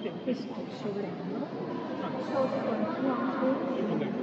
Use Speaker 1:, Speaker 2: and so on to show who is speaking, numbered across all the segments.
Speaker 1: proprio questo sovrano sotto il quale rispose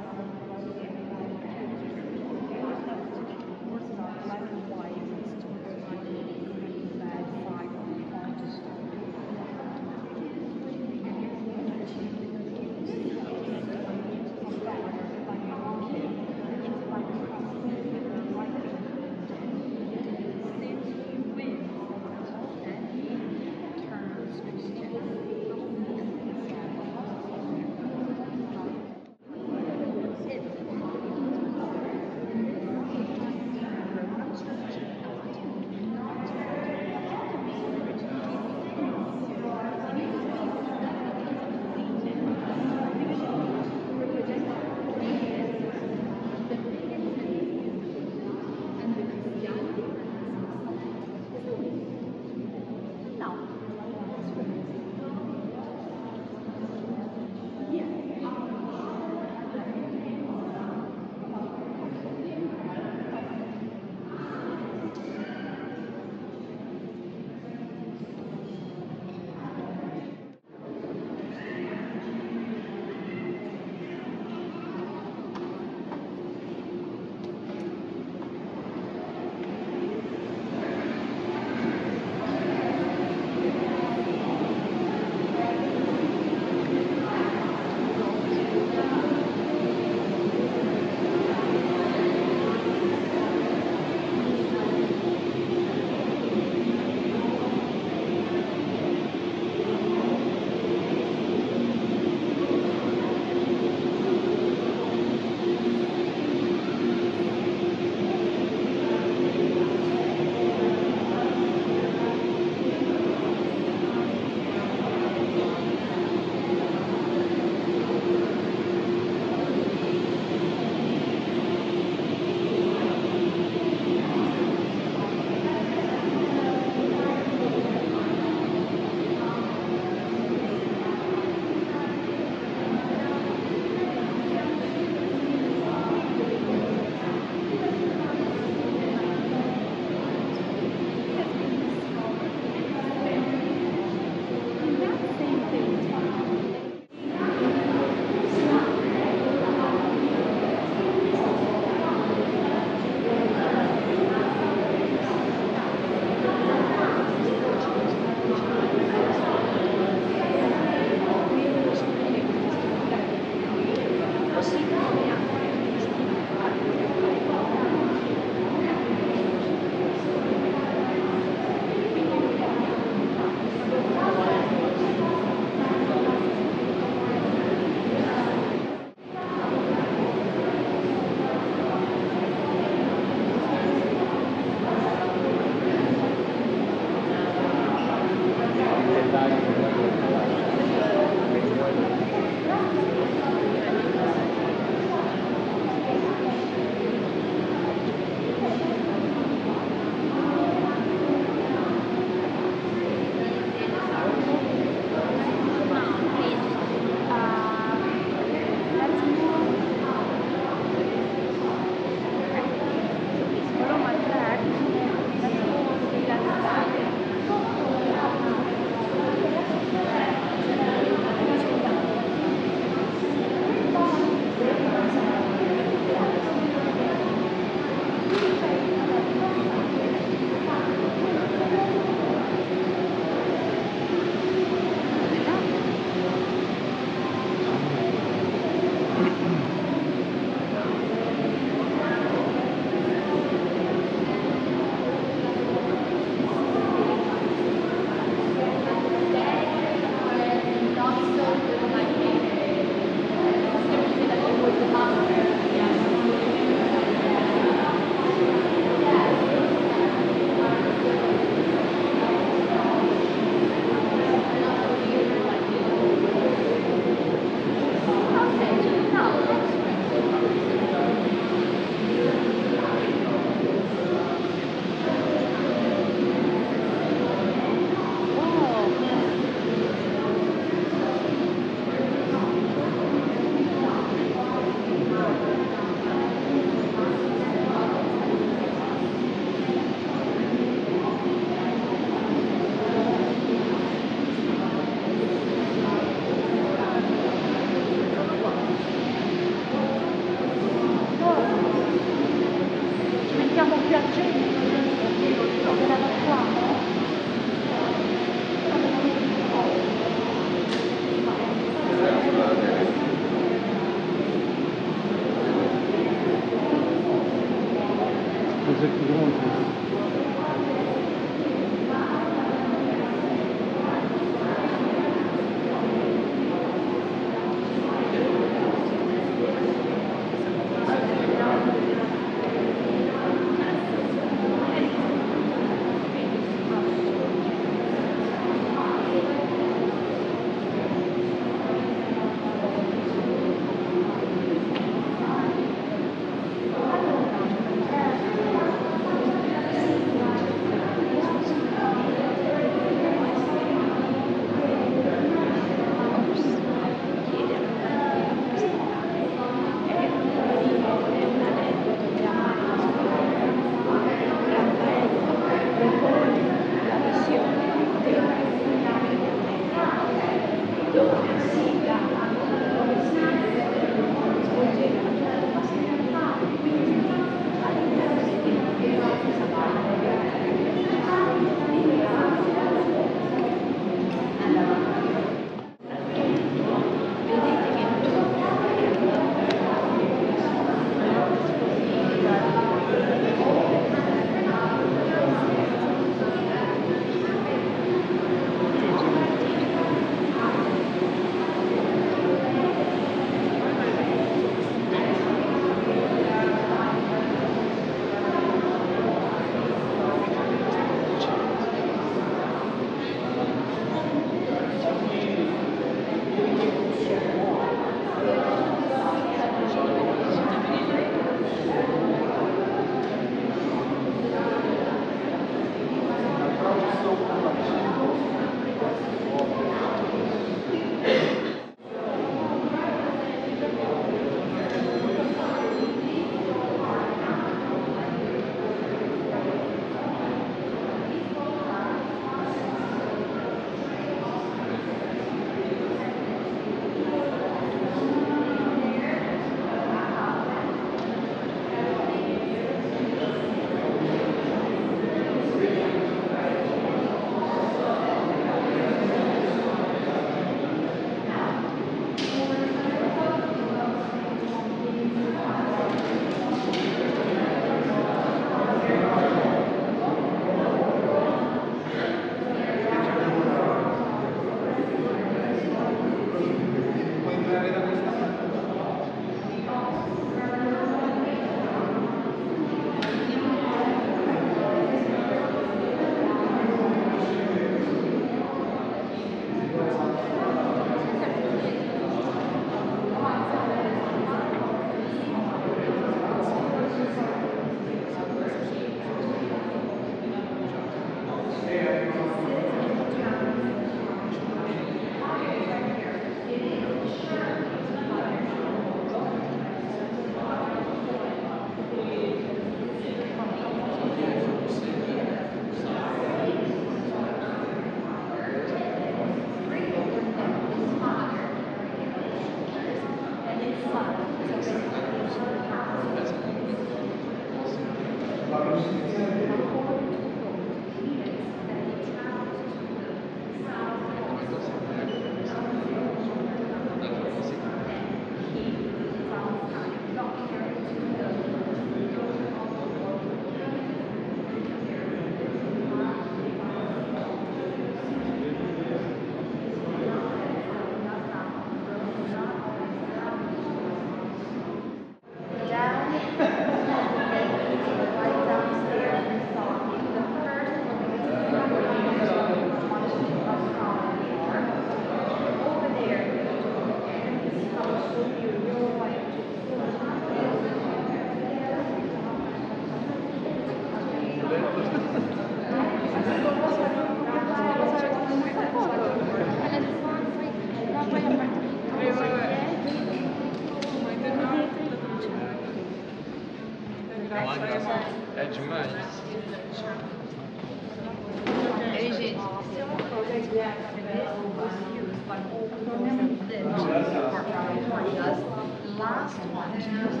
Speaker 1: last one was approved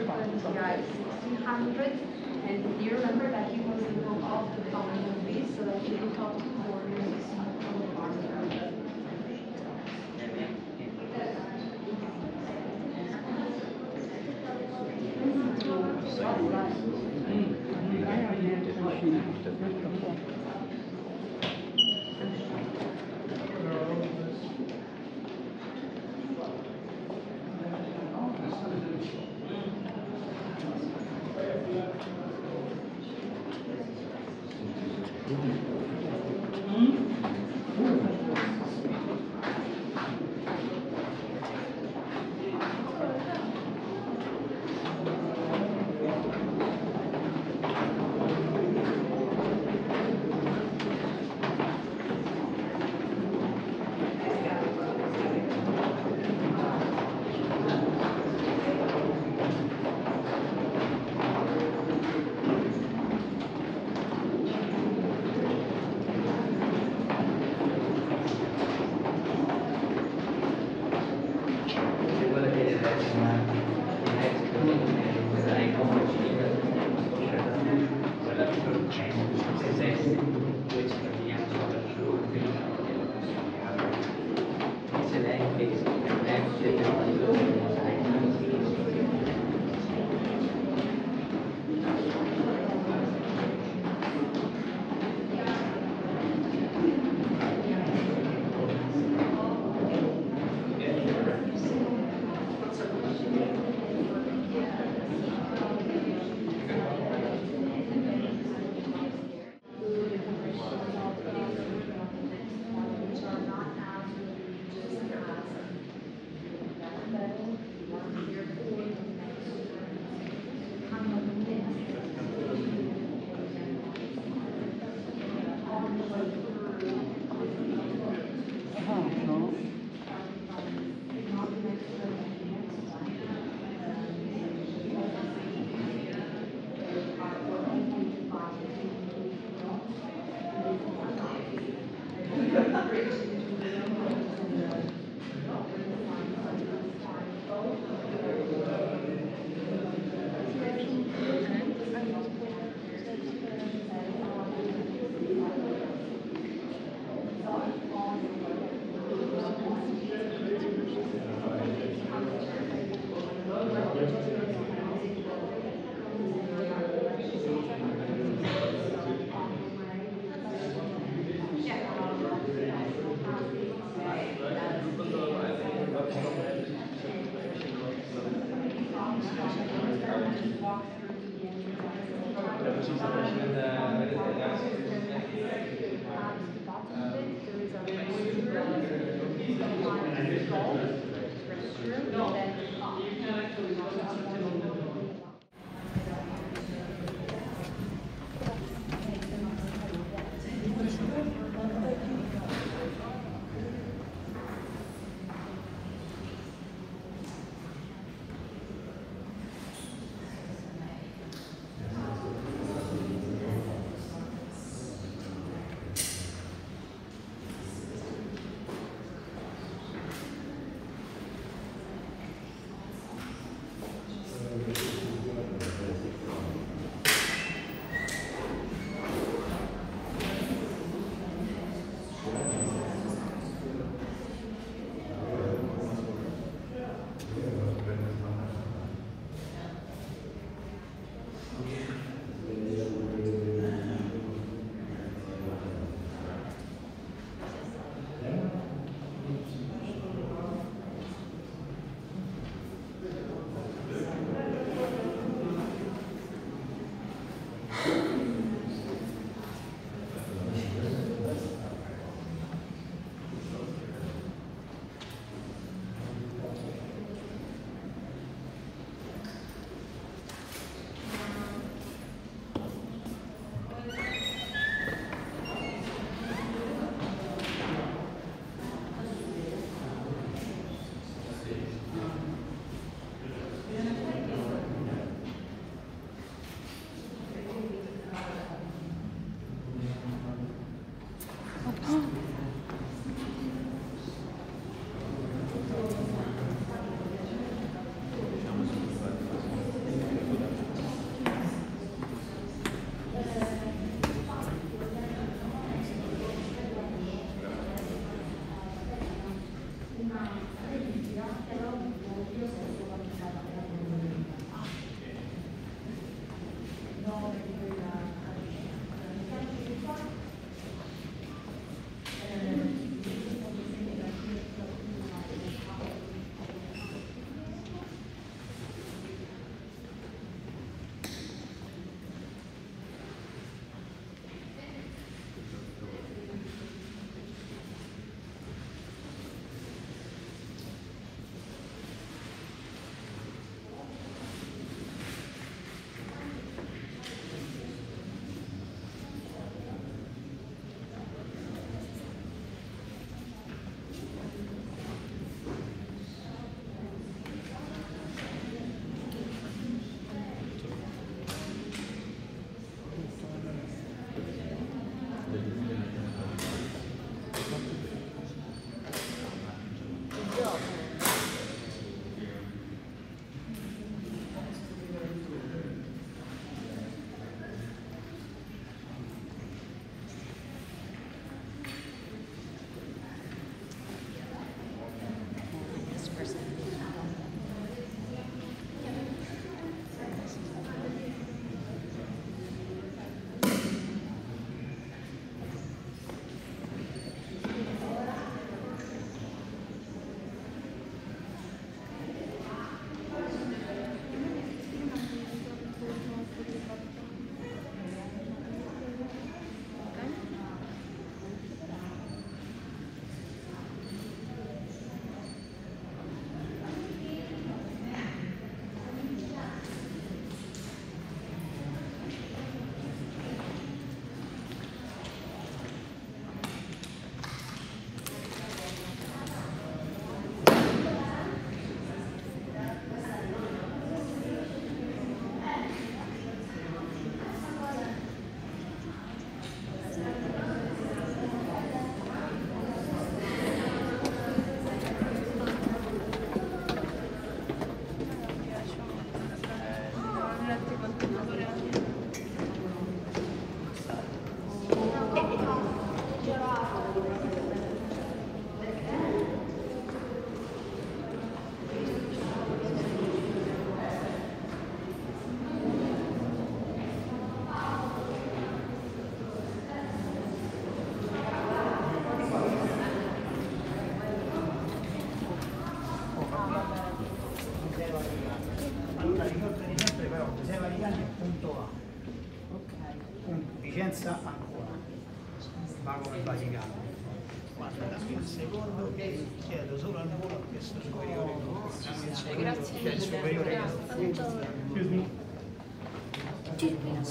Speaker 1: in the CI 1600, and you remember that he was the book of the common so that he could talk to foreigners on the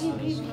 Speaker 1: Yes.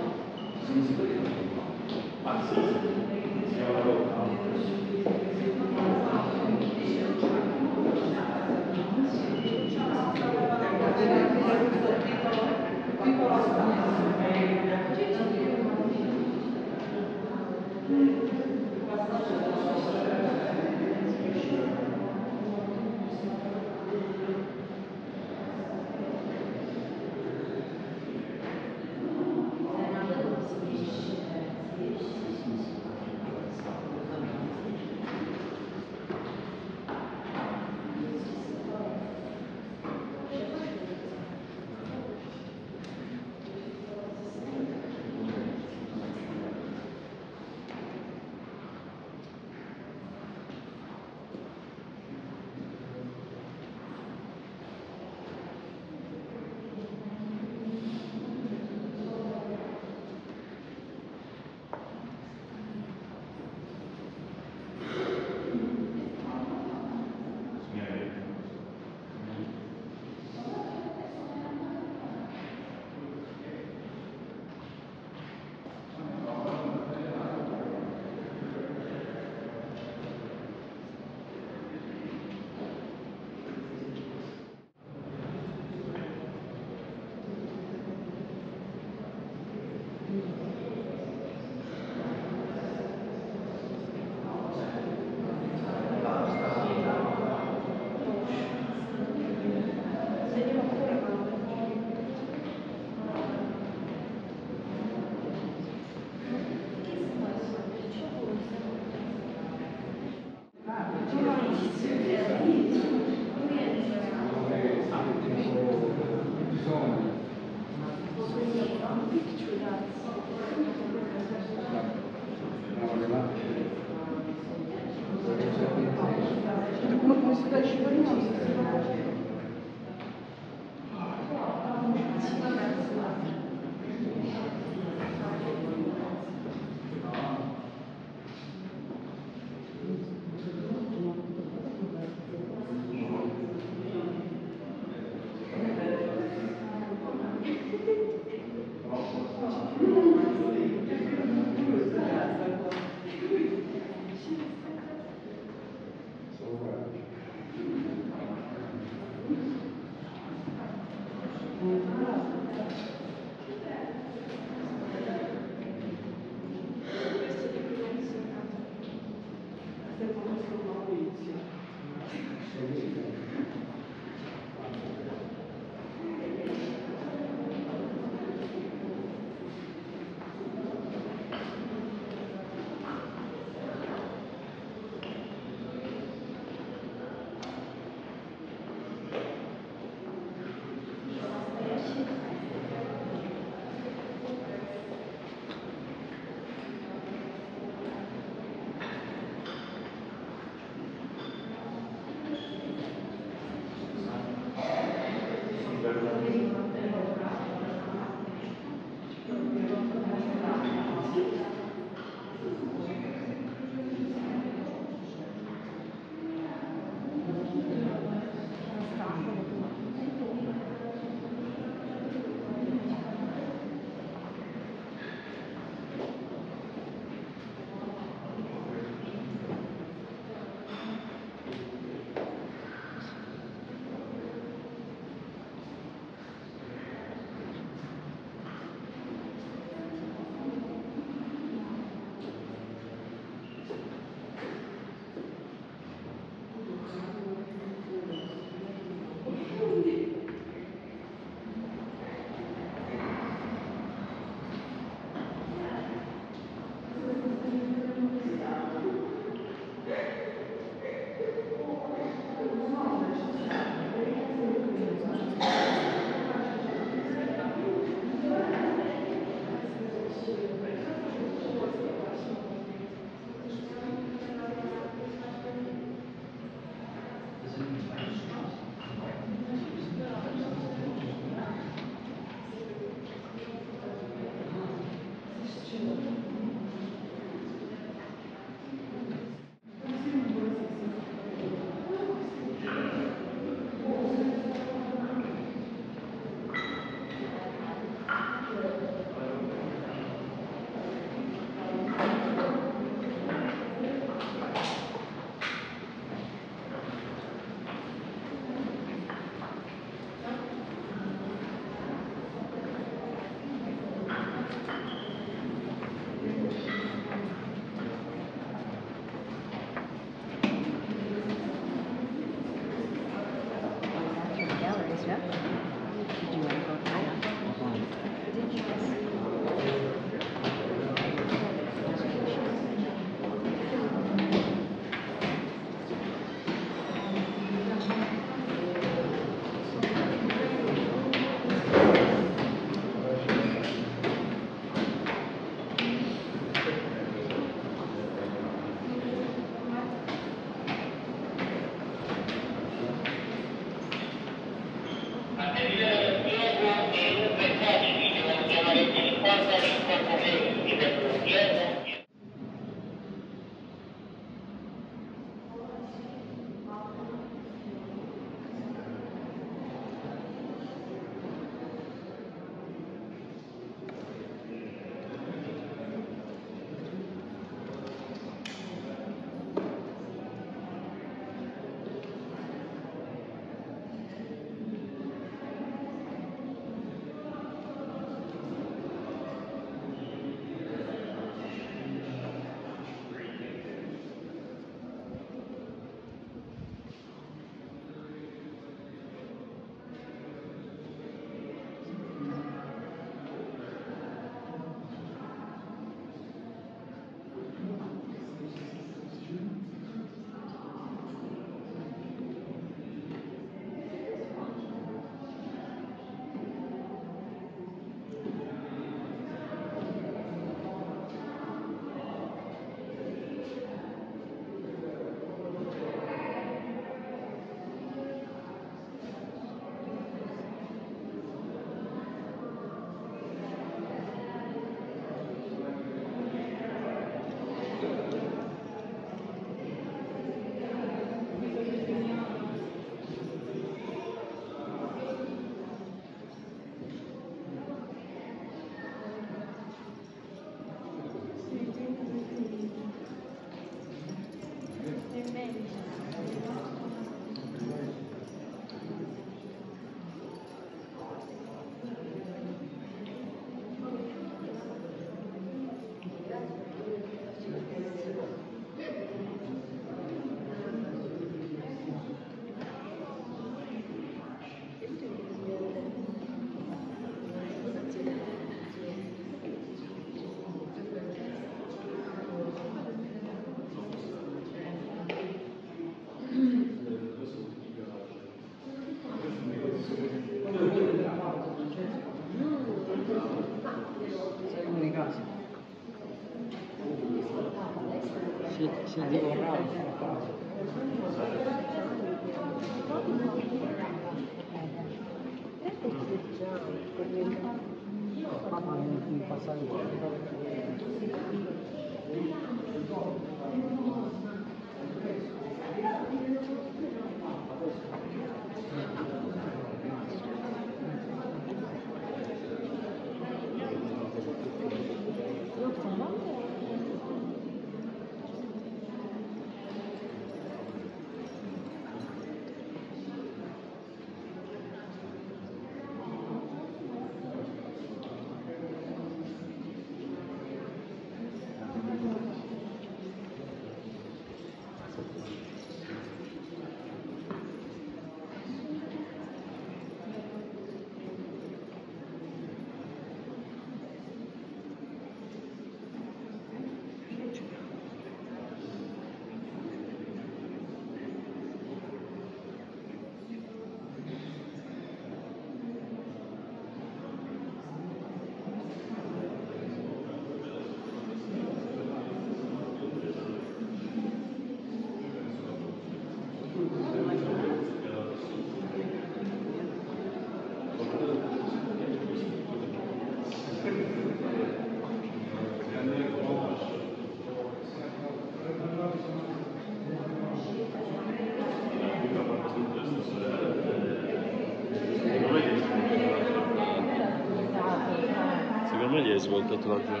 Speaker 1: oldu tatuajlar.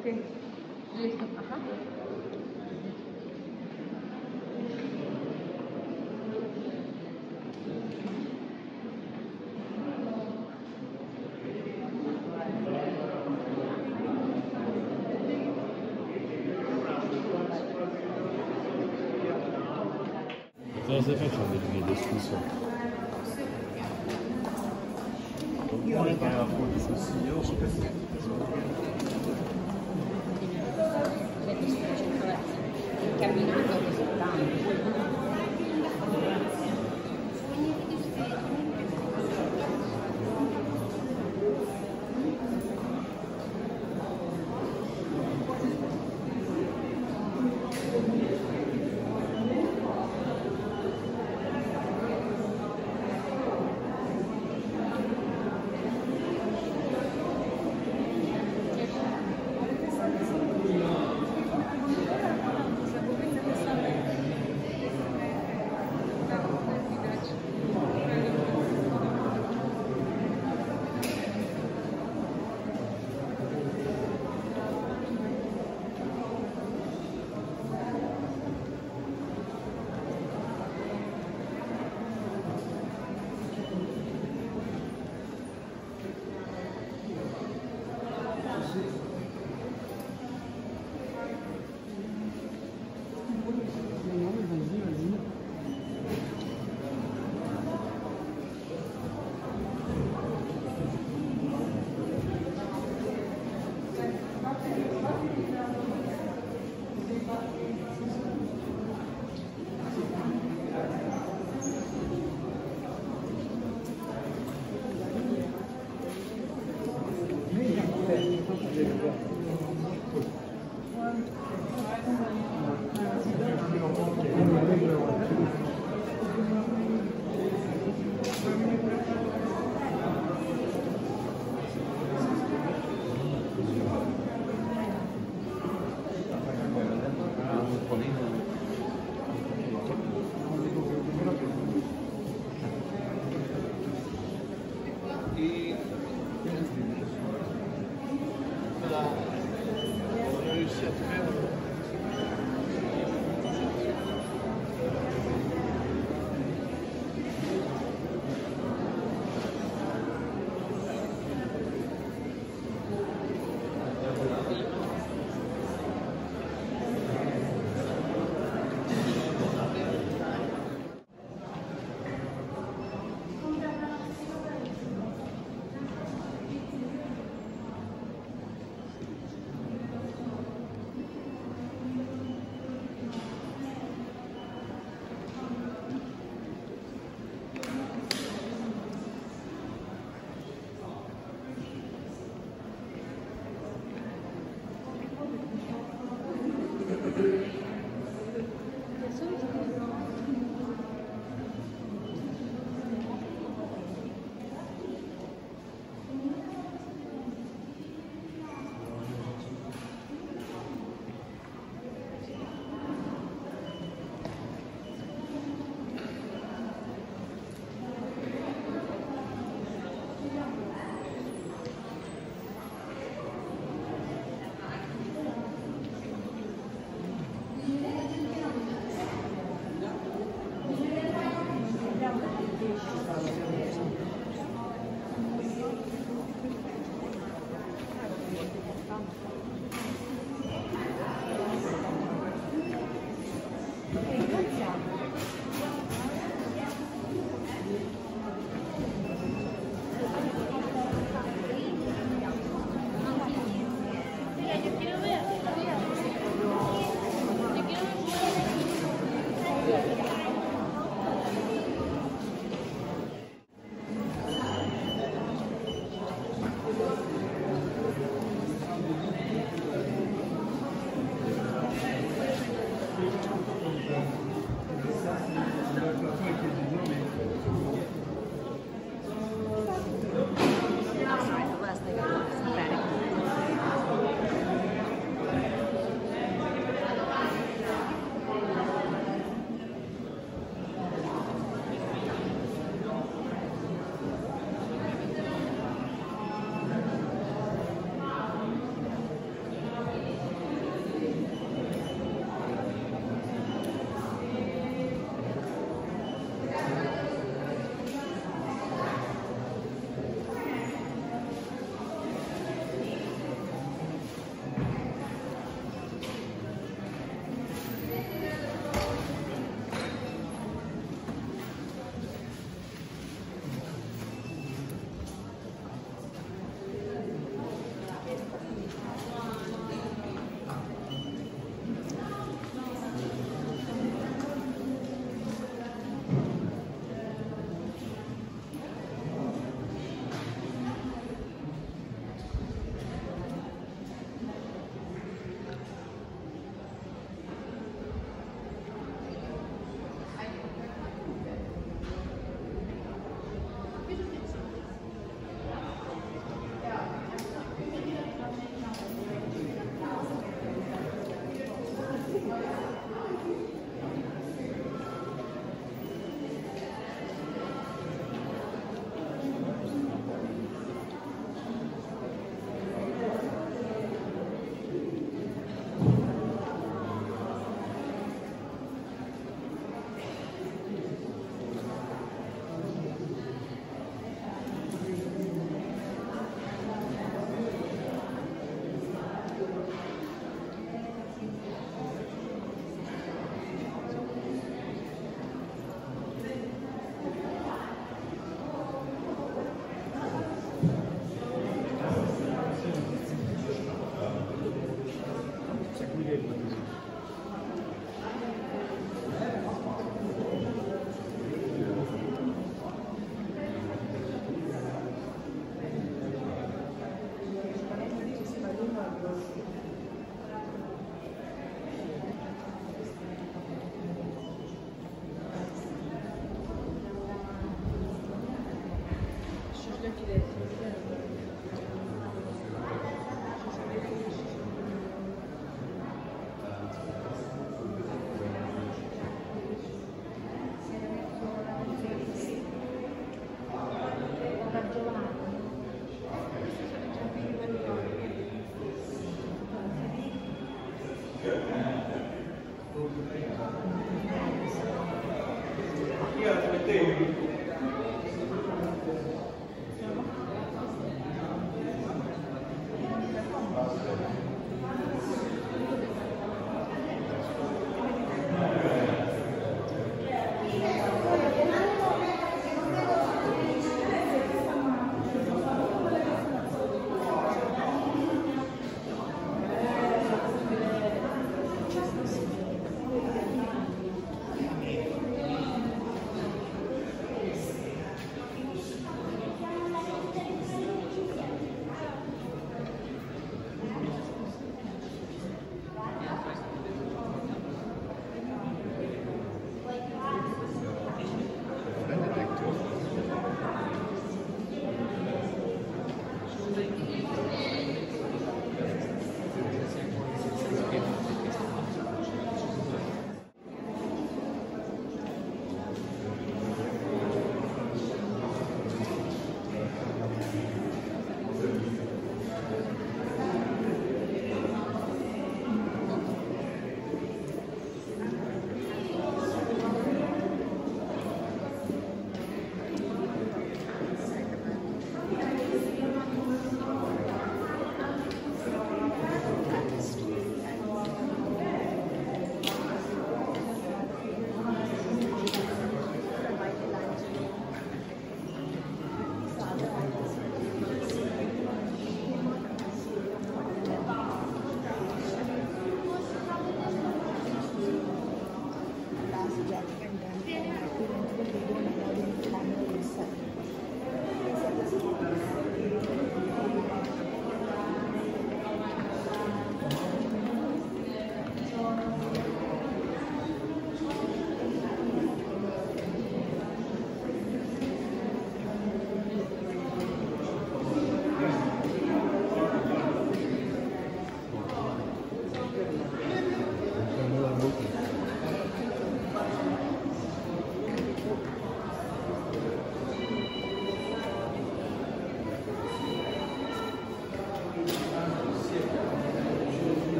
Speaker 1: Okay. Aha. Então, você fechou.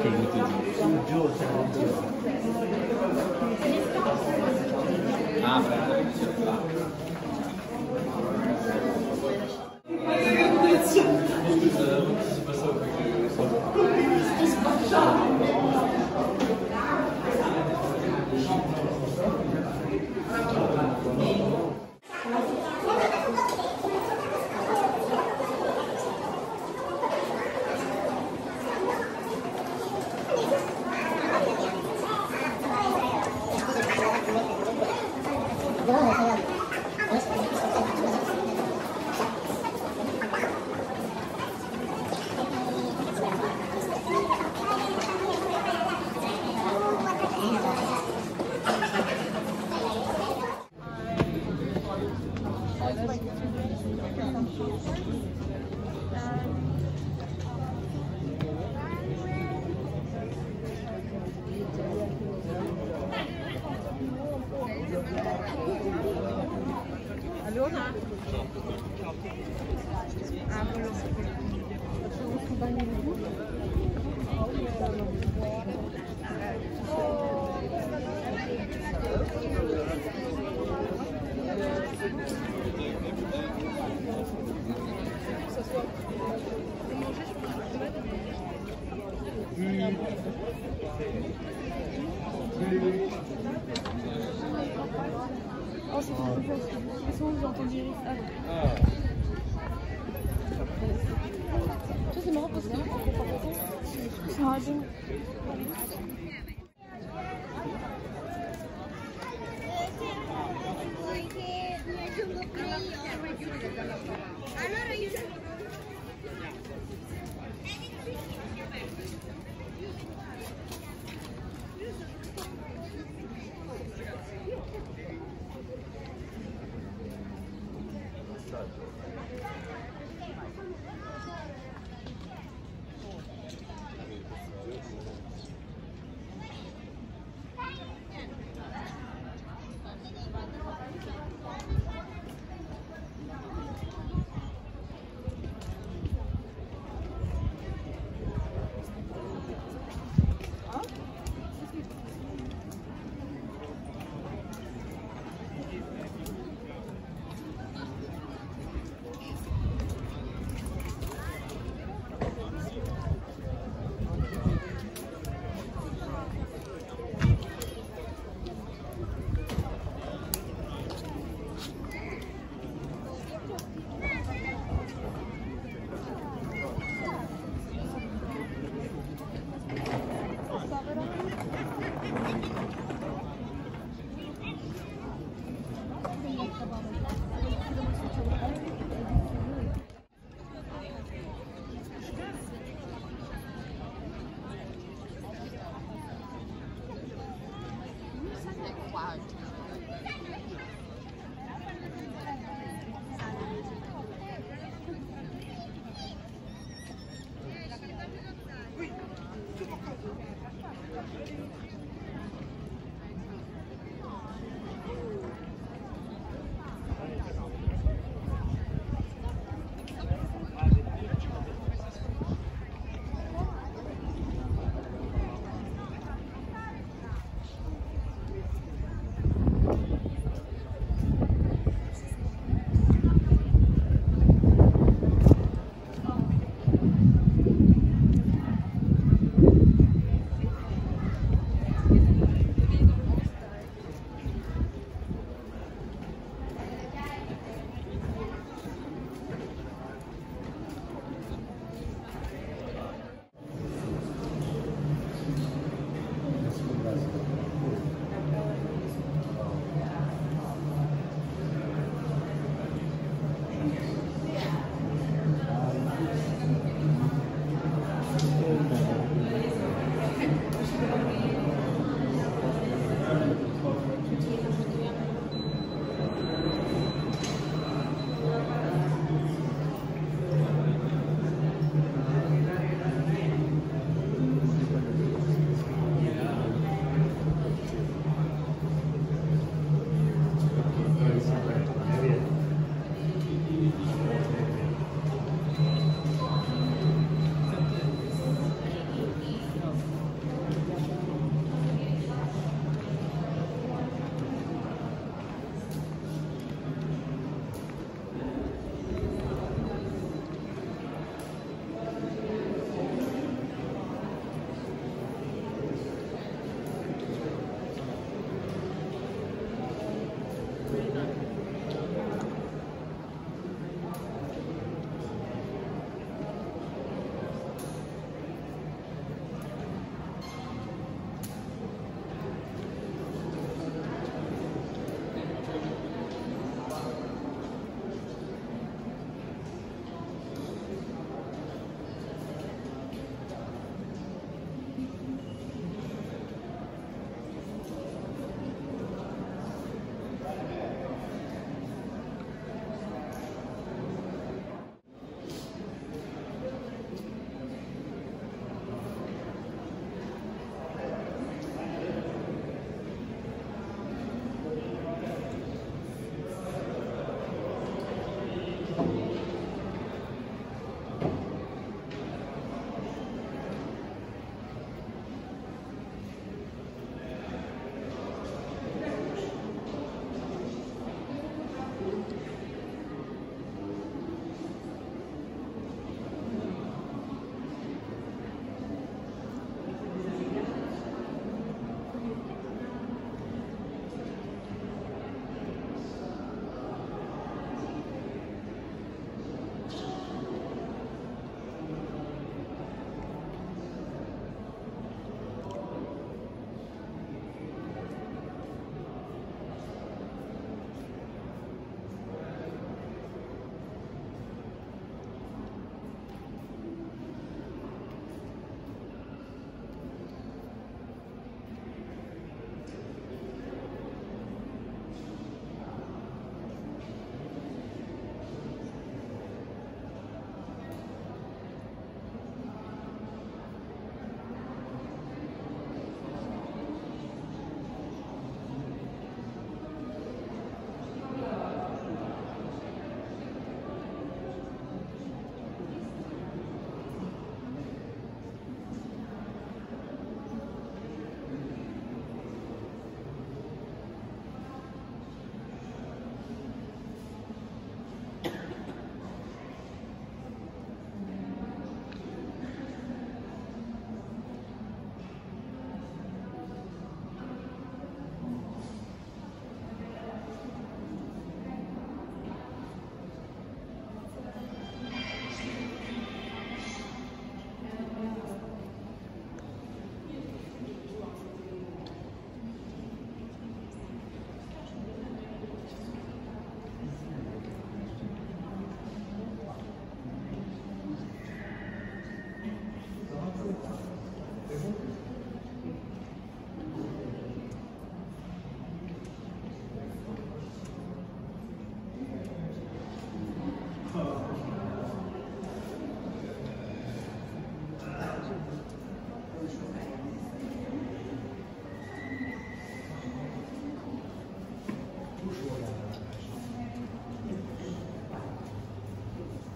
Speaker 1: che mitigi. Giusto. Ah, bravo.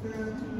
Speaker 1: Mm-hmm.